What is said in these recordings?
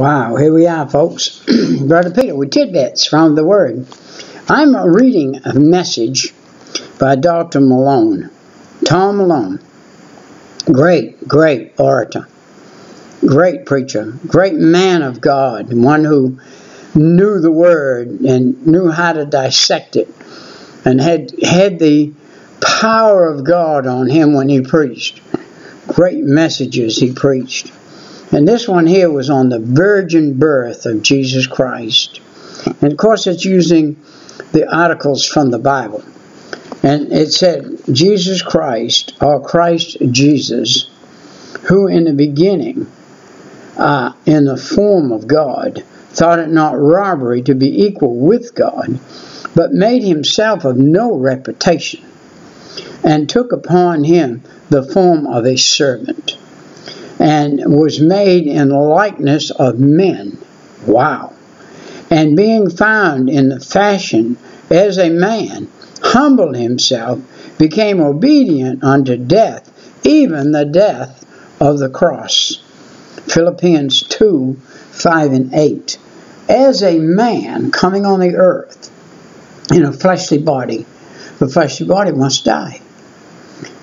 Wow, here we are, folks. Brother Peter with tidbits from the Word. I'm reading a message by Dr. Malone, Tom Malone. Great, great orator, great preacher, great man of God, one who knew the Word and knew how to dissect it and had, had the power of God on him when he preached. Great messages he preached. And this one here was on the virgin birth of Jesus Christ. And of course, it's using the articles from the Bible. And it said, Jesus Christ, or Christ Jesus, who in the beginning, uh, in the form of God, thought it not robbery to be equal with God, but made himself of no reputation, and took upon him the form of a servant and was made in the likeness of men. Wow. And being found in the fashion as a man, humbled himself, became obedient unto death, even the death of the cross. Philippians 2 5 and 8. As a man coming on the earth in a fleshly body, the fleshly body must die.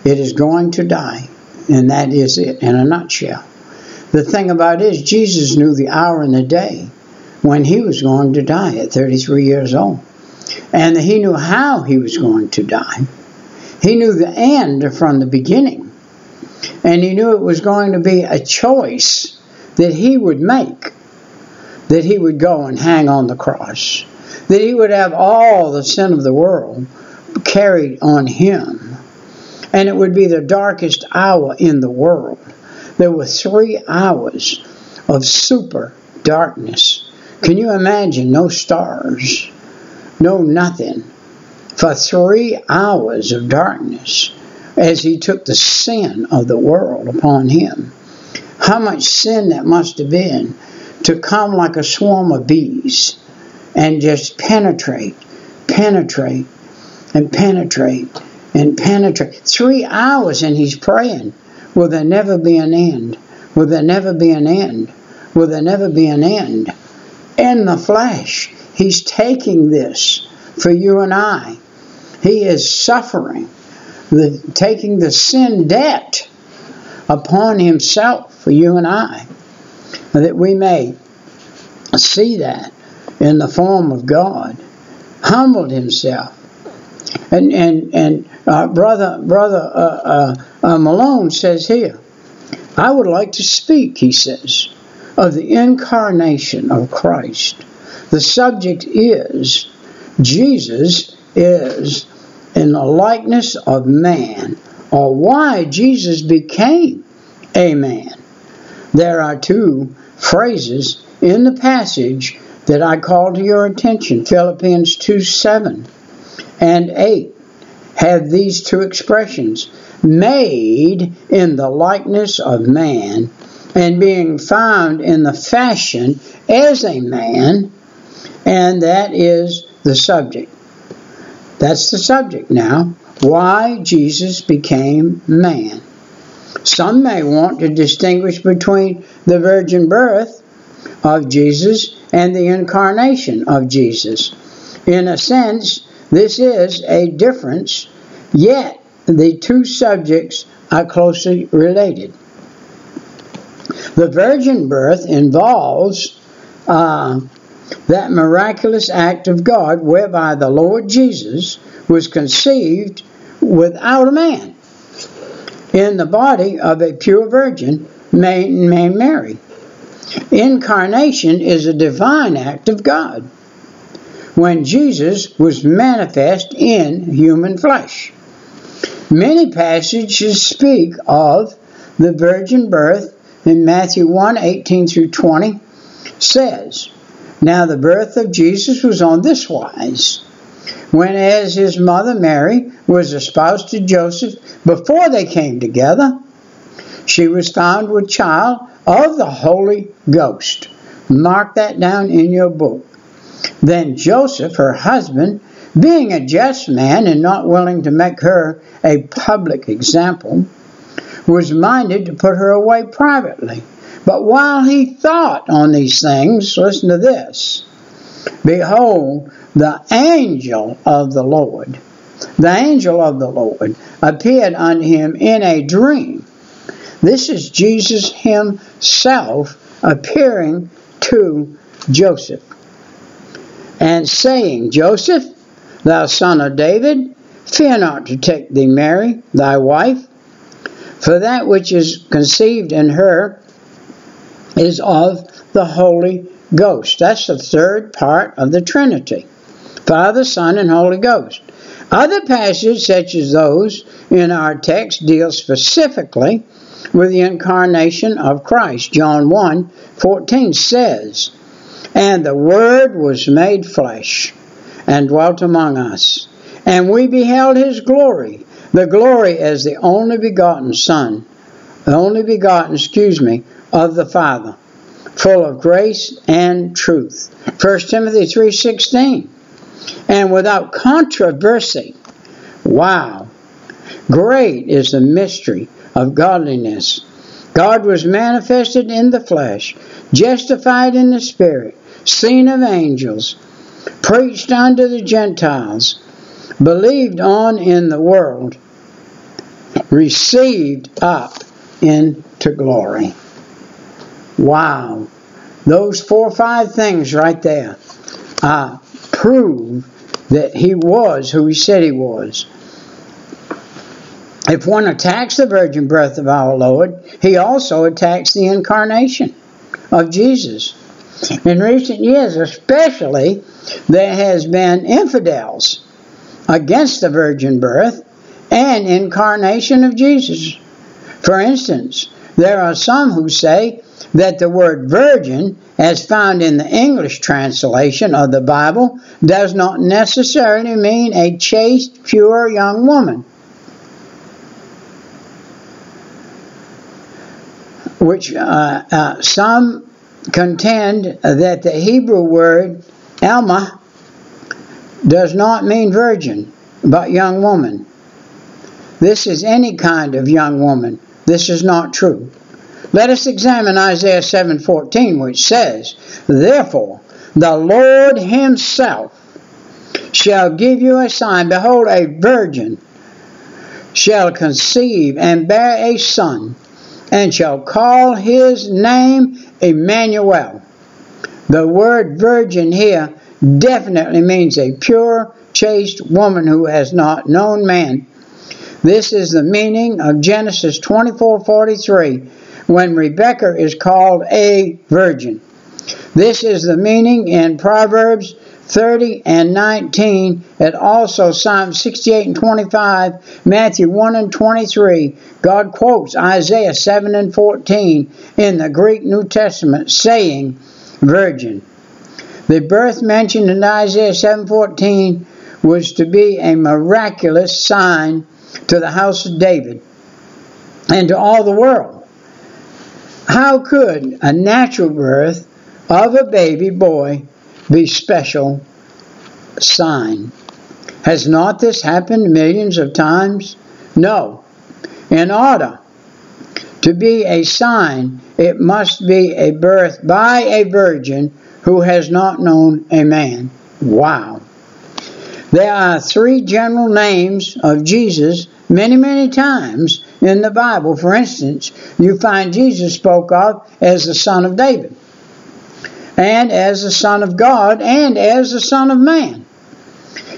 It is going to die. And that is it in a nutshell. The thing about it is, Jesus knew the hour and the day when he was going to die at 33 years old. And he knew how he was going to die. He knew the end from the beginning. And he knew it was going to be a choice that he would make that he would go and hang on the cross, that he would have all the sin of the world carried on him and it would be the darkest hour in the world. There were three hours of super darkness. Can you imagine? No stars, no nothing, for three hours of darkness as he took the sin of the world upon him. How much sin that must have been to come like a swarm of bees and just penetrate, penetrate, and penetrate and penetrate. Three hours and he's praying. Will there never be an end? Will there never be an end? Will there never be an end? In the flesh, he's taking this for you and I. He is suffering, the, taking the sin debt upon himself for you and I, that we may see that in the form of God, humbled himself and and and uh, brother brother uh, uh, uh, Malone says here, I would like to speak. He says of the incarnation of Christ. The subject is Jesus is in the likeness of man, or why Jesus became a man. There are two phrases in the passage that I call to your attention Philippians 2 7 and 8 have these two expressions made in the likeness of man and being found in the fashion as a man, and that is the subject. That's the subject now. Why Jesus became man. Some may want to distinguish between the virgin birth of Jesus and the incarnation of Jesus. In a sense, this is a difference, yet the two subjects are closely related. The virgin birth involves uh, that miraculous act of God whereby the Lord Jesus was conceived without a man in the body of a pure virgin named Mary. Incarnation is a divine act of God when Jesus was manifest in human flesh. Many passages speak of the virgin birth in Matthew 1 18 through 20 says, Now the birth of Jesus was on this wise. When, as his mother Mary was espoused to Joseph before they came together, she was found with child of the Holy Ghost. Mark that down in your book. Then Joseph, her husband, being a just man and not willing to make her a public example, was minded to put her away privately. But while he thought on these things, listen to this. Behold, the angel of the Lord, the angel of the Lord appeared unto him in a dream. This is Jesus himself appearing to Joseph saying, Joseph, thou son of David, fear not to take thee Mary, thy wife, for that which is conceived in her is of the Holy Ghost. That's the third part of the Trinity Father, Son, and Holy Ghost. Other passages, such as those in our text, deal specifically with the incarnation of Christ. John 1 14 says, And the Word was made flesh and dwelt among us, and we beheld his glory, the glory as the only begotten Son, the only begotten, excuse me, of the Father, full of grace and truth. 1 Timothy 3:16. And without controversy. Wow. Great is the mystery of godliness. God was manifested in the flesh, justified in the spirit, seen of angels, preached unto the Gentiles, believed on in the world, received up into glory. Wow. Those four or five things right there uh, prove that he was who he said he was. If one attacks the virgin birth of our Lord, he also attacks the incarnation of Jesus. In recent years, especially, there has been infidels against the virgin birth and incarnation of Jesus. For instance, there are some who say that the word virgin, as found in the English translation of the Bible, does not necessarily mean a chaste, pure young woman. Which uh, uh, some contend that the Hebrew word Alma does not mean virgin, but young woman. This is any kind of young woman. This is not true. Let us examine Isaiah 7:14 which says, "Therefore the Lord himself shall give you a sign behold a virgin shall conceive and bear a son and shall call his name Emmanuel." The word virgin here definitely means a pure, chaste woman who has not known man. This is the meaning of Genesis 24:43 when Rebekah is called a virgin. This is the meaning in Proverbs 30 and 19, and also Psalm 68 and 25, Matthew 1 and 23. God quotes Isaiah 7 and 14 in the Greek New Testament, saying, Virgin. The birth mentioned in Isaiah 7:14 was to be a miraculous sign to the house of David and to all the world. How could a natural birth of a baby boy be special sign? Has not this happened millions of times? No. In order to be a sign, it must be a birth by a virgin who has not known a man. Wow. There are three general names of Jesus many, many times in the Bible. For instance, you find Jesus spoke of as the Son of David, and as the Son of God, and as the Son of Man.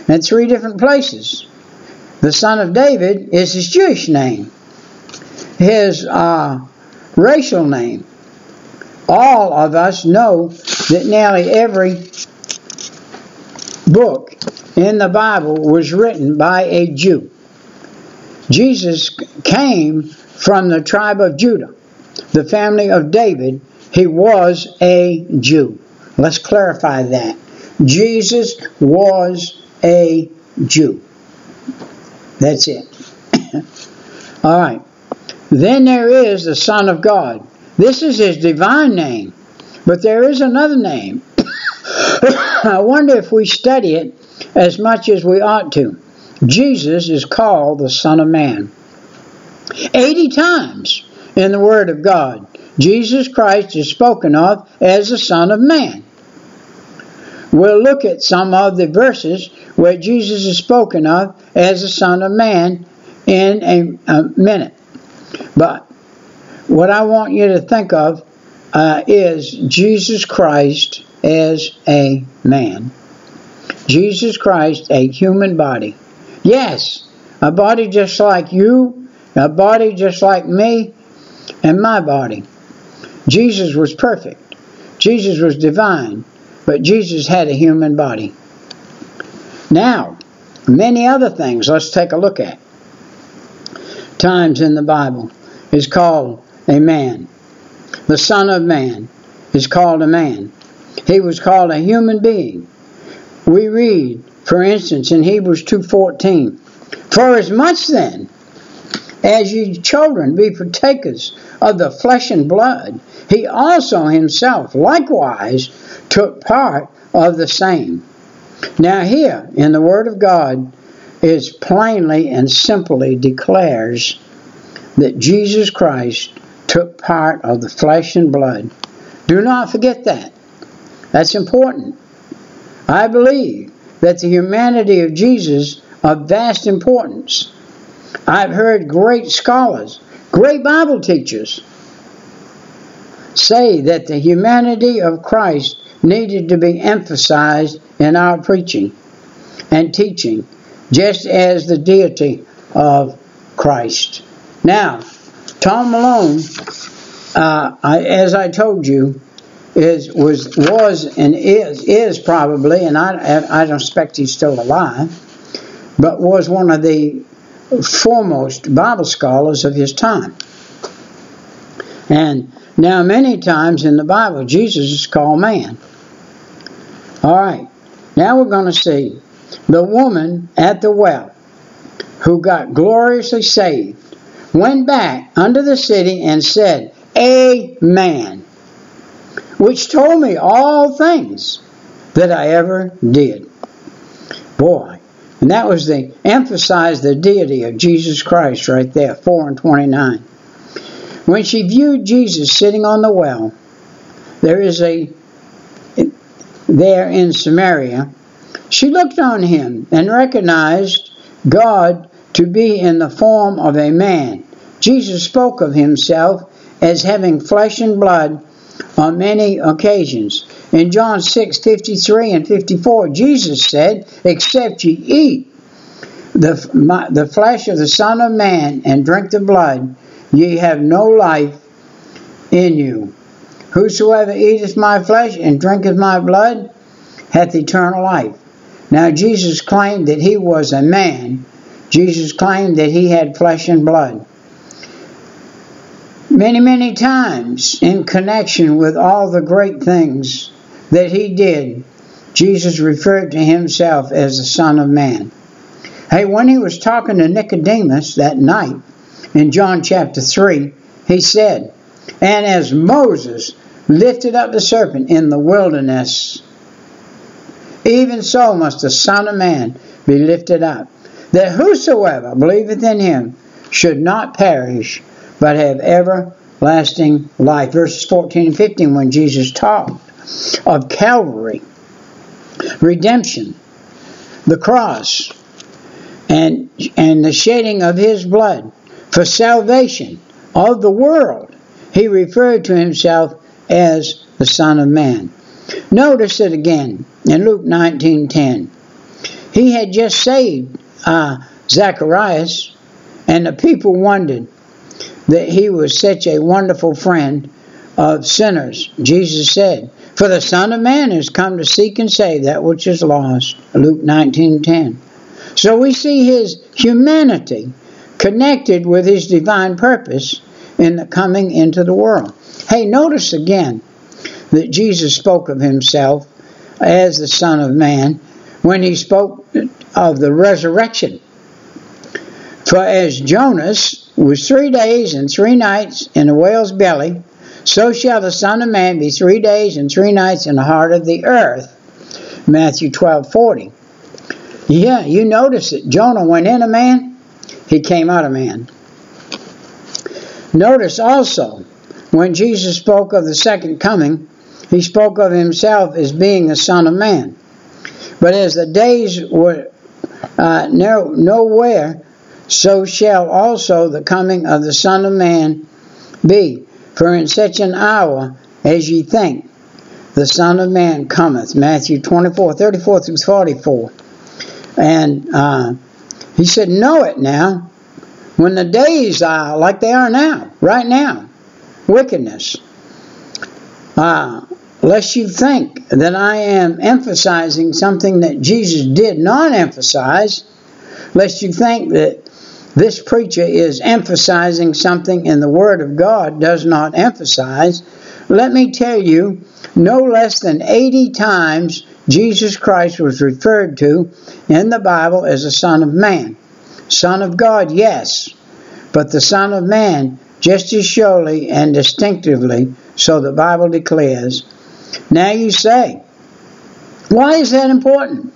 In three different places. The Son of David is his Jewish name, his uh, racial name. All of us know that nearly every book in the Bible was written by a Jew. Jesus came from the tribe of Judah, the family of David. He was a Jew. Let's clarify that. Jesus was a Jew. That's it. All right. Then there is the Son of God. This is his divine name. But there is another name. I wonder if we study it as much as we ought to. Jesus is called the Son of Man. 80 times in the Word of God, Jesus Christ is spoken of as the Son of Man. We'll look at some of the verses where Jesus is spoken of as the Son of Man in a, a minute. But what I want you to think of uh, is Jesus Christ as a man. Jesus Christ, a human body. Yes, a body just like you, a body just like me, and my body. Jesus was perfect. Jesus was divine, but Jesus had a human body. Now, many other things let's take a look at. Times in the Bible is called a man. The Son of Man is called a man. He was called a human being. We read, for instance, in Hebrews 2.14, For as much then as ye children be partakers of the flesh and blood, he also himself likewise took part of the same. Now, here in the Word of God, it plainly and simply declares that Jesus Christ took part of the flesh and blood. Do not forget that. That's important. I believe that the humanity of Jesus of vast importance. I've heard great scholars, great Bible teachers say that the humanity of Christ needed to be emphasized in our preaching and teaching, just as the deity of Christ. Now, Tom Malone, uh, I, as I told you, is was was and is is probably, and I I don't expect he's still alive, but was one of the foremost Bible scholars of his time. And now, many times in the Bible, Jesus is called man. All right, now we're going to see the woman at the well who got gloriously saved went back unto the city and said, Amen which told me all things that I ever did. Boy, and that was the emphasize the deity of Jesus Christ right there, 4 and 29. When she viewed Jesus sitting on the well, there is a there in Samaria, she looked on him and recognized God to be in the form of a man. Jesus spoke of himself as having flesh and blood on many occasions. In John 6 53 and 54, Jesus said, Except ye eat the, my, the flesh of the Son of Man and drink the blood, ye have no life in you. Whosoever eateth my flesh and drinketh my blood hath eternal life. Now, Jesus claimed that he was a man. Jesus claimed that he had flesh and blood many, many times in connection with all the great things that he did, Jesus referred to himself as the Son of Man. Hey, when he was talking to Nicodemus that night in John chapter 3, he said, And as Moses lifted up the serpent in the wilderness, even so must the Son of Man be lifted up, that whosoever believeth in him should not perish, but have everlasting life. Verses 14 and 15, when Jesus talked of Calvary, redemption, the cross, and, and the shedding of his blood for salvation of the world, he referred to himself as the Son of Man. Notice it again in Luke 19:10. He had just saved uh, Zacharias, and the people wondered, that he was such a wonderful friend of sinners. Jesus said, For the Son of Man has come to seek and save that which is lost. Luke 19:10. So we see his humanity connected with his divine purpose in the coming into the world. Hey, notice again that Jesus spoke of himself as the Son of Man when he spoke of the resurrection. For as Jonas was three days and three nights in the whale's belly, so shall the Son of Man be three days and three nights in the heart of the earth. Matthew 12 40. Yeah, you notice that Jonah went in a man, he came out a man. Notice also when Jesus spoke of the second coming, he spoke of himself as being the Son of Man. But as the days were uh, no, nowhere, so shall also the coming of the Son of Man be. For in such an hour as ye think, the Son of Man cometh. Matthew 24, 34 through 44. And uh, he said, Know it now, when the days are like they are now, right now, wickedness. Uh, lest you think that I am emphasizing something that Jesus did not emphasize, lest you think that this preacher is emphasizing something in the Word of God does not emphasize. Let me tell you, no less than 80 times Jesus Christ was referred to in the Bible as a Son of Man. Son of God, yes, but the Son of Man just as surely and distinctively, so the Bible declares. Now you say, why is that important?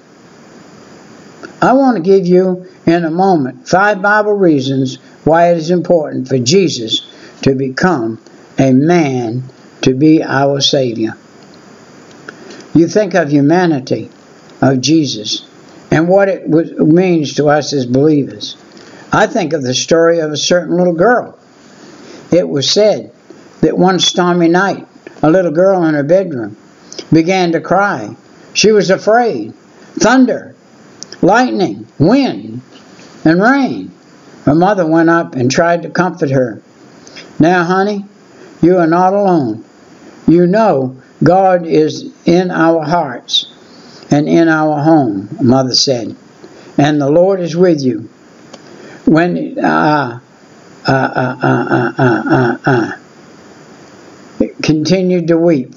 I want to give you in a moment five Bible reasons why it is important for Jesus to become a man to be our Savior. You think of humanity, of Jesus, and what it means to us as believers. I think of the story of a certain little girl. It was said that one stormy night, a little girl in her bedroom began to cry. She was afraid. Thunder, lightning, wind, and rain. Her mother went up and tried to comfort her. Now, honey, you are not alone. You know God is in our hearts and in our home, mother said, and the Lord is with you. When, uh, uh, uh, uh, uh, uh, uh, continued to weep.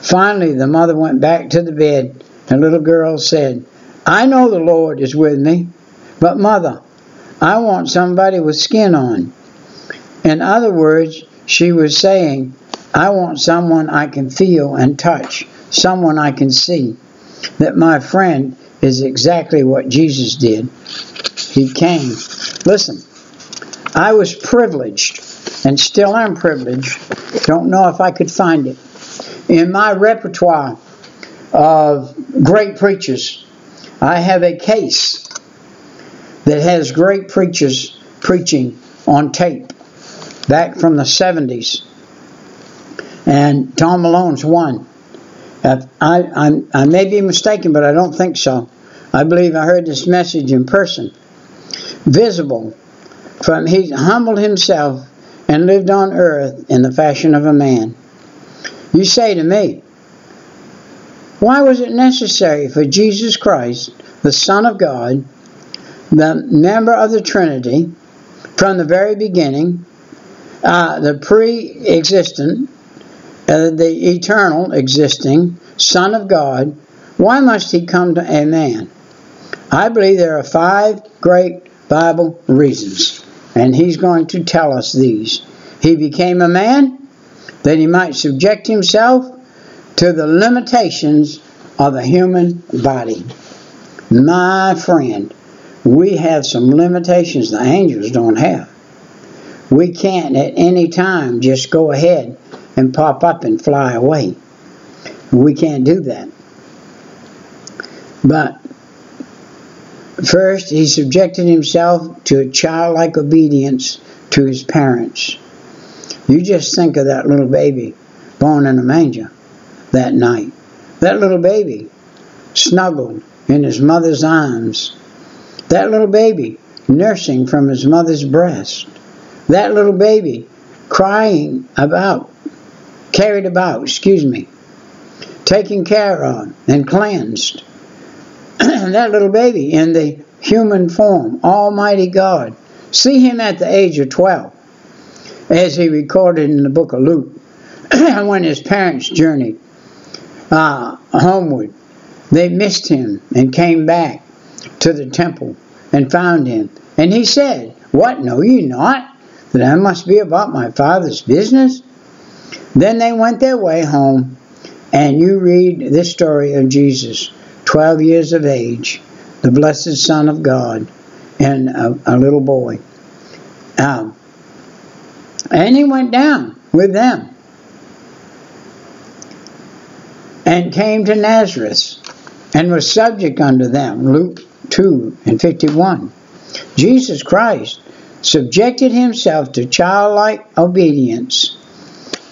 Finally, the mother went back to the bed. The little girl said, I know the Lord is with me, but mother, I want somebody with skin on. In other words, she was saying, I want someone I can feel and touch, someone I can see. That my friend is exactly what Jesus did. He came. Listen, I was privileged and still am privileged. Don't know if I could find it. In my repertoire of great preachers, I have a case that has great preachers preaching on tape back from the 70s. And Tom Malone's one. I, I, I may be mistaken, but I don't think so. I believe I heard this message in person. Visible from he humbled himself and lived on earth in the fashion of a man. You say to me, why was it necessary for Jesus Christ, the Son of God, the member of the Trinity, from the very beginning, uh, the pre existent, uh, the eternal existing Son of God, why must he come to a man? I believe there are five great Bible reasons, and he's going to tell us these. He became a man that he might subject himself to the limitations of the human body. My friend, we have some limitations the angels don't have. We can't at any time just go ahead and pop up and fly away. We can't do that. But first, he subjected himself to a childlike obedience to his parents. You just think of that little baby born in a manger that night. That little baby snuggled in his mother's arms. That little baby nursing from his mother's breast. That little baby crying about, carried about, excuse me, taken care of and cleansed. that little baby in the human form, Almighty God. See him at the age of 12 as he recorded in the book of Luke, when his parents journeyed uh, homeward, they missed him and came back to the temple and found him. And he said, What, know ye not that I must be about my father's business? Then they went their way home, and you read this story of Jesus, 12 years of age, the blessed Son of God, and a, a little boy. Um, And he went down with them and came to Nazareth and was subject unto them. Luke 2 and 51. Jesus Christ subjected himself to childlike obedience.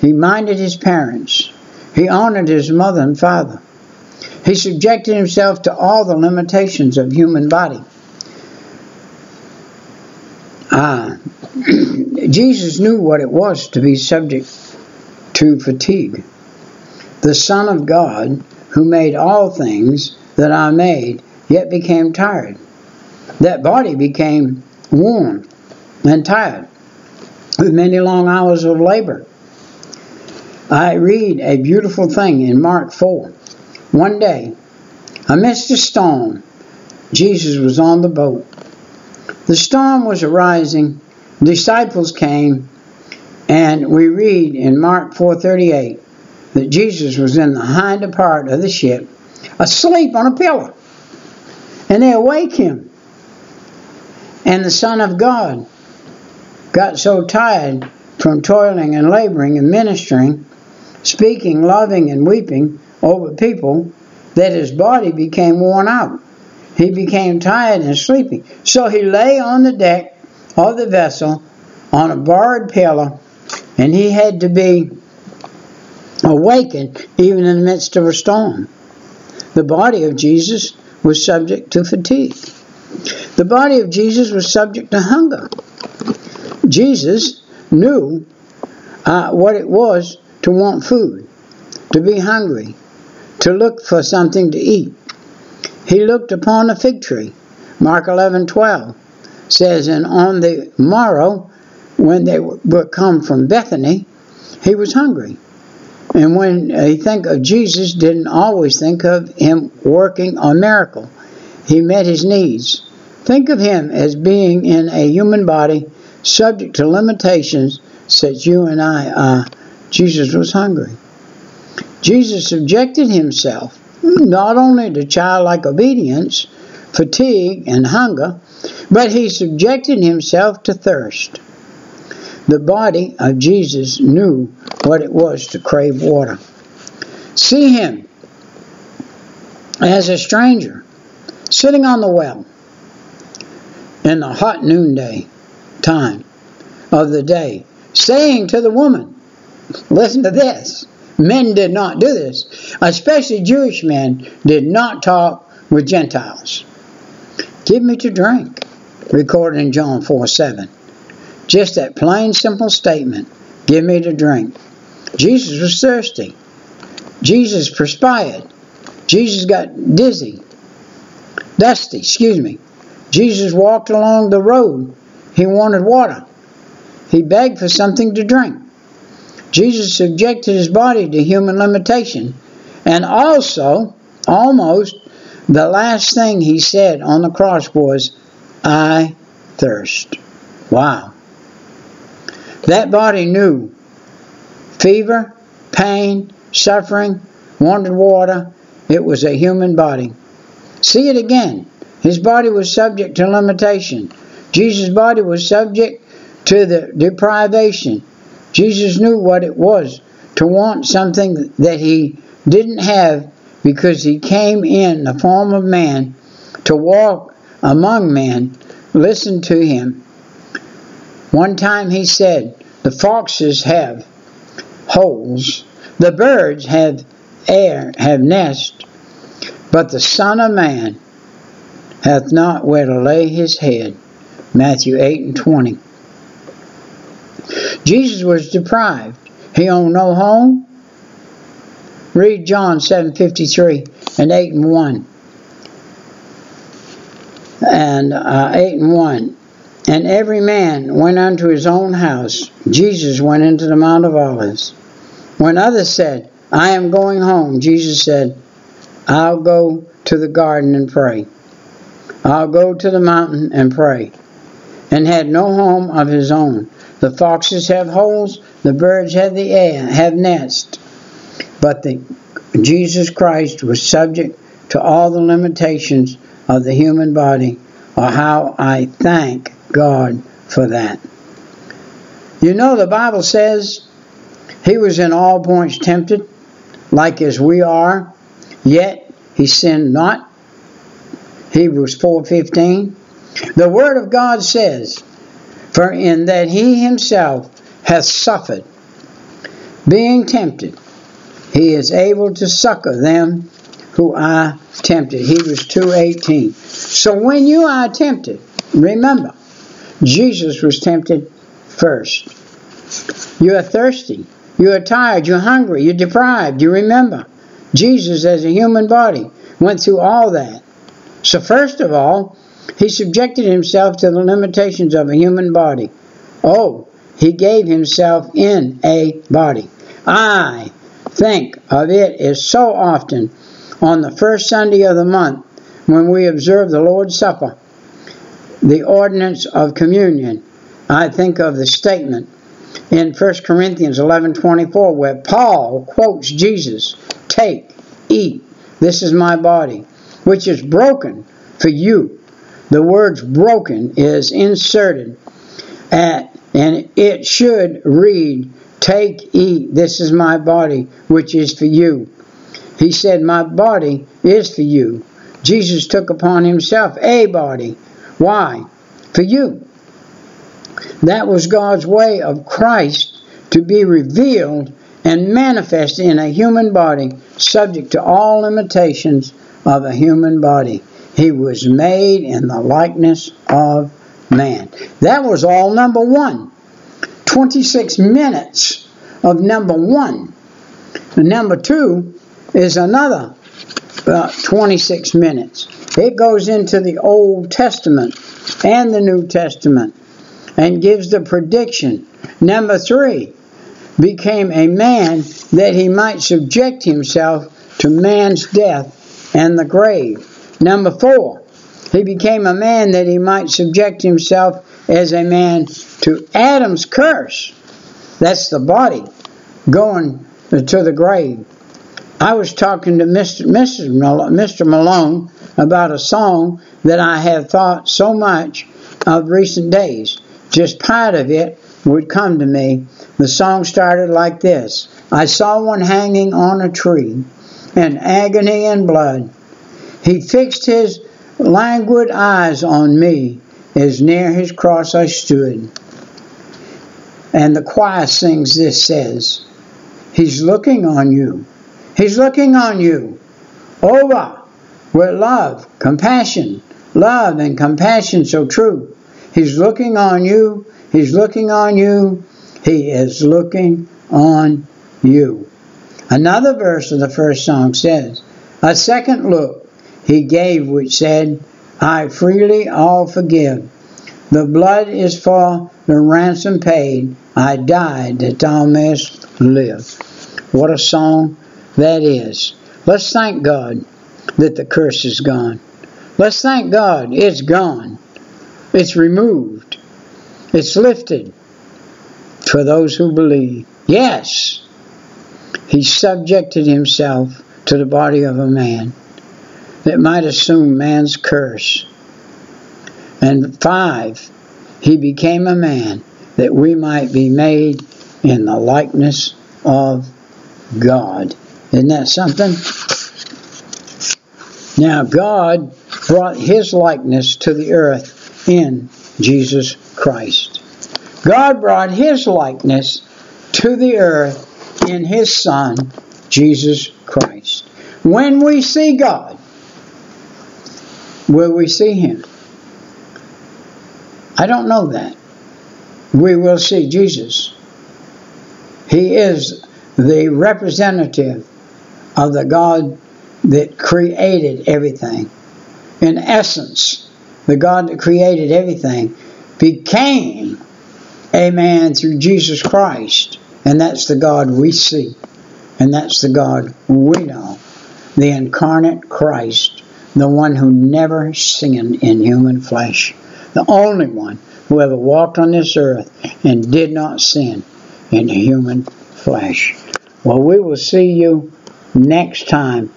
He minded his parents. He honored his mother and father. He subjected himself to all the limitations of human body. Ah, Jesus knew what it was to be subject to fatigue. The Son of God, who made all things that I made, yet became tired. That body became worn and tired with many long hours of labor. I read a beautiful thing in Mark 4. One day, amidst a storm, Jesus was on the boat. The storm was arising, disciples came, and we read in Mark 4:38 that Jesus was in the hinder part of the ship, asleep on a pillow. And they awake him. And the Son of God got so tired from toiling and laboring and ministering, speaking, loving, and weeping over people that his body became worn out. He became tired and sleepy. So he lay on the deck of the vessel on a borrowed pillow, and he had to be awakened even in the midst of a storm. The body of Jesus was subject to fatigue. The body of Jesus was subject to hunger. Jesus knew uh, what it was to want food, to be hungry, to look for something to eat. He looked upon a fig tree. Mark 11:12 says, And on the morrow, when they were come from Bethany, he was hungry. And when he think of Jesus, didn't always think of him working a miracle. He met his needs. Think of him as being in a human body subject to limitations such you and I are. Jesus was hungry. Jesus subjected himself not only to childlike obedience, fatigue, and hunger, but he subjected himself to thirst. The body of Jesus knew what it was to crave water. See him as a stranger sitting on the well in the hot noonday time of the day, saying to the woman, Listen to this. Men did not do this, especially Jewish men did not talk with Gentiles. Give me to drink, recorded in John 4 7. Just that plain, simple statement give me to drink. Jesus was thirsty. Jesus perspired. Jesus got dizzy, dusty, excuse me. Jesus walked along the road. He wanted water. He begged for something to drink. Jesus subjected his body to human limitation. And also, almost, the last thing he said on the cross was, I thirst. Wow. That body knew fever, pain, suffering, wanted water. It was a human body. See it again. His body was subject to limitation. Jesus' body was subject to the deprivation. Jesus knew what it was to want something that he didn't have because he came in the form of man to walk among men, listen to him. One time he said, The foxes have holes, the birds have air, have nests, but the Son of Man hath not where to lay his head. Matthew 8 and 20. Jesus was deprived. He owned no home. Read John 7:53 and 8 and 1. And uh, 8 and 1. And every man went unto his own house. Jesus went into the Mount of Olives. When others said, I am going home, Jesus said, I'll go to the garden and pray. I'll go to the mountain and pray. And had no home of his own. The foxes have holes, the birds have the air, have nests. But the, Jesus Christ was subject to all the limitations of the human body, or how I thank God for that. You know, the Bible says he was in all points tempted, like as we are, yet he sinned not. Hebrews 4:15. The word of God says, "For in that he himself hath suffered, being tempted, he is able to succor them who are tempted." Hebrews 2:18. So when you are tempted, remember, Jesus was tempted first. You are thirsty. You are tired. You're hungry. You're deprived. You remember. Jesus, as a human body, went through all that. So, first of all, he subjected himself to the limitations of a human body. Oh, he gave himself in a body. I think of it as so often on the first Sunday of the month when we observe the Lord's Supper, the ordinance of communion. I think of the statement in 1 Corinthians 11:24 where Paul quotes Jesus, "Take, eat. This is my body, which is broken for you." The words broken is inserted at and it should read, "Take, eat. This is my body, which is for you." He said, "My body is for you." Jesus took upon himself a body. Why? For you. That was God's way of Christ to be revealed and manifest in a human body, subject to all limitations of a human body. He was made in the likeness of man. That was all number one. 26 minutes of number one. And number two is another uh, 26 minutes. It goes into the Old Testament and the New Testament and gives the prediction. Number three, became a man that he might subject himself to man's death and the grave. Number four, he became a man that he might subject himself as a man to Adam's curse. That's the body going to the grave. I was talking to Mr. Mr. Malone about a song that I have thought so much of recent days. Just part of it would come to me. The song started like this I saw one hanging on a tree in agony and blood. He fixed his languid eyes on me as near his cross I stood. And the choir sings this says, He's looking on you. He's looking on you over with love, compassion, love and compassion so true. He's looking on you. He's looking on you. He is looking on you. Another verse of the first song says, A second look he gave which said, I freely all forgive. The blood is for the ransom paid. I died that thou mayest live. What a song that is. Let's thank God that the curse is gone. Let's thank God it's gone. It's removed. It's lifted for those who believe. Yes, he subjected himself to the body of a man that might assume man's curse. And five, he became a man that we might be made in the likeness of God. Isn't that something? Now, God brought his likeness to the earth in Jesus Christ. God brought his likeness to the earth in his Son, Jesus Christ. When we see God, will we see him? I don't know that. We will see Jesus. He is the representative of the God that created everything. In essence, the God that created everything, became a man through Jesus Christ. And that's the God we see. And that's the God we know. The incarnate Christ, the one who never sinned in human flesh, the only one who ever walked on this earth and did not sin in human flesh. Well, we will see you next time.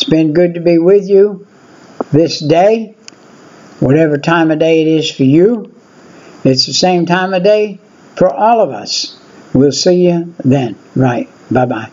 It's been good to be with you this day whatever time of day it is for you. It's the same time of day for all of us. We'll see you then. Right. Bye bye.